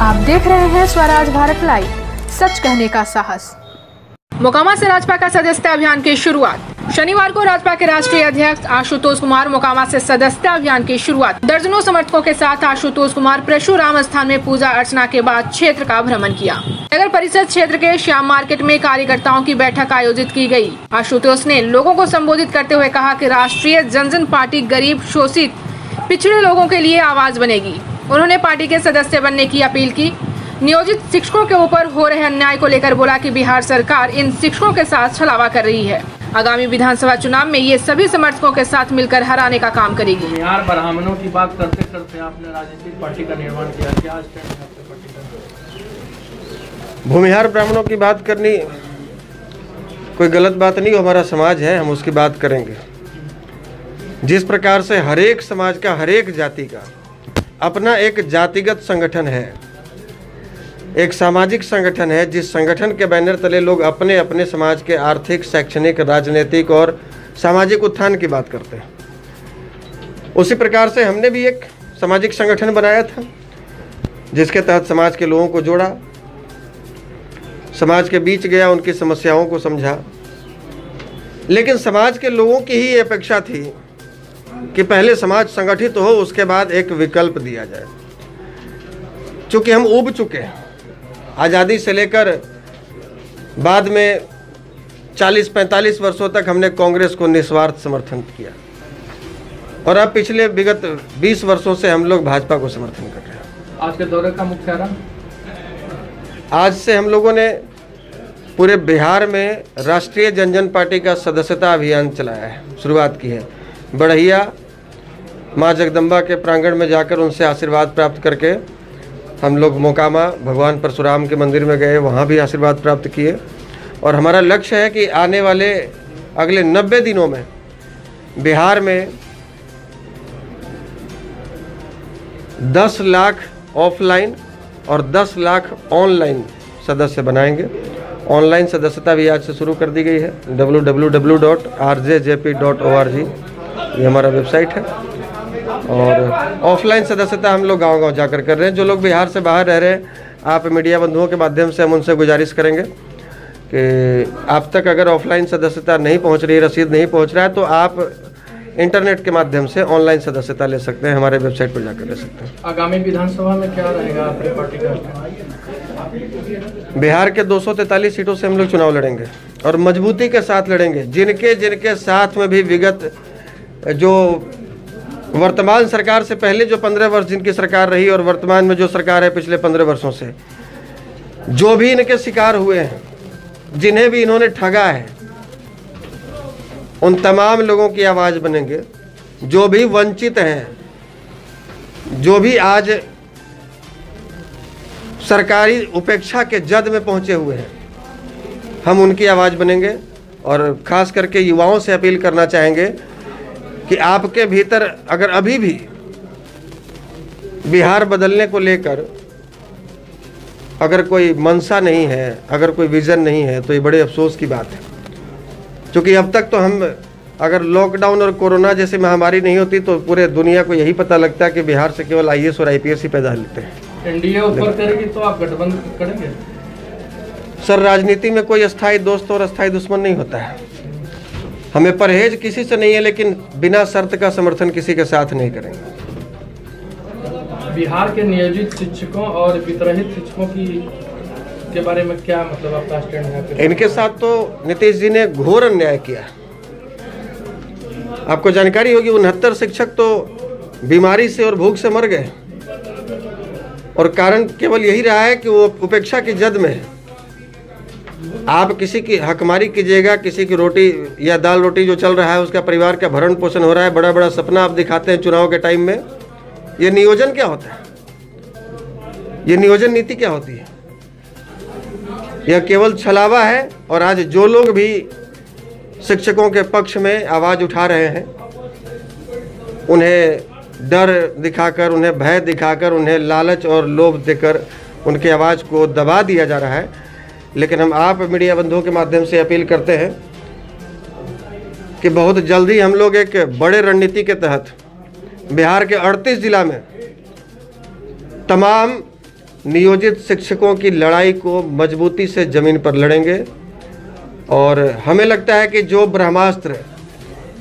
आप देख रहे हैं स्वराज भारत लाइव, सच कहने का साहस। मोकामा से राजपा का सदस्यता अभियान की शुरुआत। शनिवार को राजपा के राष्ट्रीय अध्यक्ष आशुतोष कुमार मोकामा से सदस्यता अभियान की शुरुआत। दर्जनों समर्थकों के साथ आशुतोष कुमार परशुराम स्थान में पूजा अर्चना के बाद क्षेत्र का भ्रमण किया। नगर परिषद क्षेत्र के श्याम मार्केट में कार्यकर्ताओं की बैठक आयोजित की गई। आशुतोष ने लोगों को संबोधित करते हुए कहा कि राष्ट्रीय जनजन पार्टी गरीब, शोषित, पिछड़े लोगों के लिए आवाज़ बनेगी। उन्होंने पार्टी के सदस्य बनने की अपील की। नियोजित शिक्षकों के ऊपर हो रहे अन्याय को लेकर बोला कि बिहार सरकार इन शिक्षकों के साथ छलावा कर रही है। आगामी विधानसभा चुनाव में ये सभी समर्थकों के साथ मिलकर हराने का काम करेगी। बिहार ब्राह्मणों की बात करते करते आपने राजनीतिक पार्टी का निर्माण किया। क्या भूमिहार ब्राह्मणों की बात करनी कोई गलत बात नहीं हमारा समाज है हम उसकी बात करेंगे। जिस प्रकार से हरेक समाज का हरेक जाति का अपना एक जातिगत संगठन है। एक सामाजिक संगठन है, जिस संगठन के बैनर तले लोग अपने अपने समाज के आर्थिक, शैक्षणिक, राजनीतिक और सामाजिक उत्थान की बात करते हैं। उसी प्रकार से हमने भी एक सामाजिक संगठन बनाया था, जिसके तहत समाज के लोगों को जोड़ा, समाज के बीच गया, उनकी समस्याओं को समझा। लेकिन समाज के लोगों की ही अपेक्षा थी कि पहले समाज संगठित हो उसके बाद एक विकल्प दिया जाए। चूँकि हम उब चुके हैं आज़ादी से लेकर बाद में 40-45 वर्षों तक हमने कांग्रेस को निस्वार्थ समर्थन किया। और अब पिछले विगत 20 वर्षों से हम लोग भाजपा को समर्थन कर रहे हैं। आज के दौरे का मुख्य आज से हम लोगों ने पूरे बिहार में राष्ट्रीय जनजन पार्टी का सदस्यता अभियान चलाया है शुरुआत की है। बढ़िया माँ जगदम्बा के प्रांगण में जाकर उनसे आशीर्वाद प्राप्त करके हम लोग मोकामा भगवान परशुराम के मंदिर में गए, वहाँ भी आशीर्वाद प्राप्त किए। और हमारा लक्ष्य है कि आने वाले अगले नब्बे दिनों में बिहार में दस लाख ऑफलाइन और दस लाख ऑनलाइन सदस्य बनाएँगे। ऑनलाइन सदस्यता भी आज से शुरू कर दी गई है। www.rjjp.org ये हमारा वेबसाइट है। और ऑफलाइन सदस्यता हम लोग गांव-गांव जाकर कर रहे हैं। जो लोग बिहार से बाहर रह रहे हैं आप मीडिया बंधुओं के माध्यम से हम उनसे गुजारिश करेंगे कि आप तक अगर ऑफलाइन सदस्यता नहीं पहुँच रही रसीद नहीं पहुँच रहा है तो आप इंटरनेट के माध्यम से ऑनलाइन सदस्यता ले सकते हैं हमारे वेबसाइट पर जाकर ले सकते हैं। आगामी विधानसभा में क्या रहेगा आपकी पार्टी का? बिहार के 243 सीटों से हम लोग चुनाव लड़ेंगे और मजबूती के साथ लड़ेंगे। जिनके जिनके साथ में भी विगत जो वर्तमान सरकार से पहले जो पंद्रह वर्ष जिनकी सरकार रही और वर्तमान में जो सरकार है पिछले पंद्रह वर्षों से, जो भी इनके शिकार हुए हैं, जिन्हें भी इन्होंने ठगा है, उन तमाम लोगों की आवाज़ बनेंगे। जो भी वंचित हैं, जो भी आज सरकारी उपेक्षा के जद में पहुँचे हुए हैं, हम उनकी आवाज़ बनेंगे और ख़ास करके युवाओं से अपील करना चाहेंगे कि आपके भीतर अगर अभी भी बिहार बदलने को लेकर अगर कोई मनसा नहीं है अगर कोई विज़न नहीं है तो ये बड़े अफसोस की बात है। क्योंकि अब तक तो हम अगर लॉकडाउन और कोरोना जैसी महामारी नहीं होती तो पूरे दुनिया को यही पता लगता है कि बिहार से केवल आईएएस और आईपीएस ही पैदा लेते हैं। एनडीए ऊपर करेगी तो आप गठबंधन करेंगे? सर राजनीति में कोई अस्थाई दोस्त और अस्थाई दुश्मन नहीं होता है। हमें परहेज किसी से नहीं है लेकिन बिना शर्त का समर्थन किसी के साथ नहीं करेंगे। बिहार के नियोजित शिक्षकों और वितरहित शिक्षकों की के बारे में क्या मतलब आपका स्टैंड है? इनके साथ तो नीतीश जी ने घोर अन्याय किया। आपको जानकारी होगी उनहत्तर शिक्षक तो बीमारी से और भूख से मर गए। और कारण केवल यही रहा है कि वो उपेक्षा की जद में है आप किसी की हकमारी कीजिएगा, किसी की रोटी या दाल रोटी जो चल रहा है, उसका परिवार का भरण पोषण हो रहा है बड़ा बड़ा सपना आप दिखाते हैं चुनाव के टाइम में। ये नियोजन क्या होता है? ये नियोजन नीति क्या होती है? यह केवल छलावा है और आज जो लोग भी शिक्षकों के पक्ष में आवाज़ उठा रहे हैं, उन्हें डर दिखाकर, उन्हें भय दिखाकर, उन्हें लालच और लोभ देकर उनकी आवाज़ को दबा दिया जा रहा है। लेकिन हम आप मीडिया बंधुओं के माध्यम से अपील करते हैं कि बहुत जल्दी हम लोग एक बड़े रणनीति के तहत बिहार के 38 जिला में तमाम नियोजित शिक्षकों की लड़ाई को मजबूती से ज़मीन पर लड़ेंगे और हमें लगता है कि जो ब्रह्मास्त्र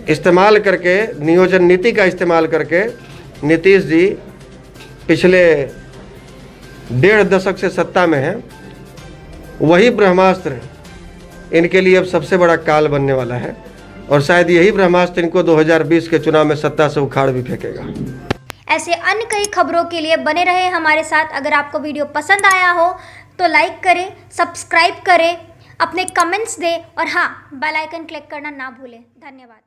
इस्तेमाल करके, नियोजन नीति का इस्तेमाल करके नीतीश जी पिछले डेढ़ दशक से सत्ता में हैं वही ब्रह्मास्त्र इनके लिए अब सबसे बड़ा काल बनने वाला है और शायद यही ब्रह्मास्त्र इनको 2020 के चुनाव में सत्ता से उखाड़ भी फेंकेगा। ऐसे अन्य कई खबरों के लिए बने रहे हमारे साथ। अगर आपको वीडियो पसंद आया हो तो लाइक करें, सब्सक्राइब करें, अपने कमेंट्स दें और हाँ बेल आइकन क्लिक करना ना भूलें। धन्यवाद।